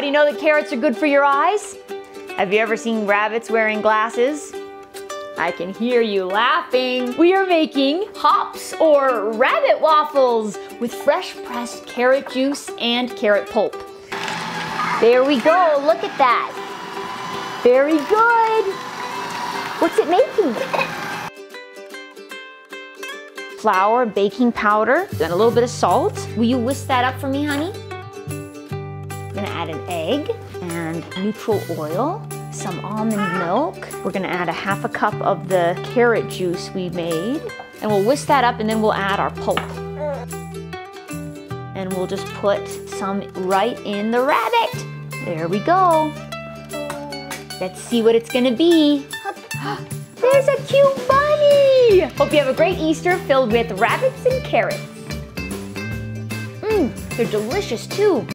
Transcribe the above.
How do you know that carrots are good for your eyes? Have you ever seen rabbits wearing glasses? I can hear you laughing. We are making hops or rabbit waffles with fresh pressed carrot juice and carrot pulp. There we go, look at that. Very good. What's it making? Flour, baking powder, and a little bit of salt. Will you whisk that up for me, honey? I'm gonna add an egg and neutral oil, some almond milk. We're gonna add a half a cup of the carrot juice we made. And we'll whisk that up and then we'll add our pulp. And we'll just put some right in the rabbit. There we go. Let's see what it's gonna be. There's a cute bunny! Hope you have a great Easter filled with rabbits and carrots. Mmm, they're delicious too.